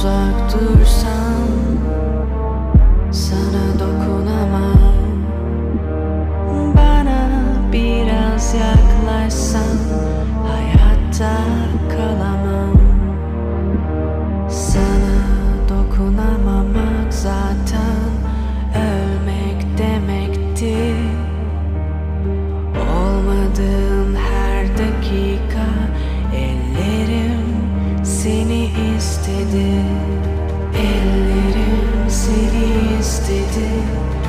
uzak dursam Sana dokunamam. Bana biraz yaklaşsan Hayatta kalamam. seni istedi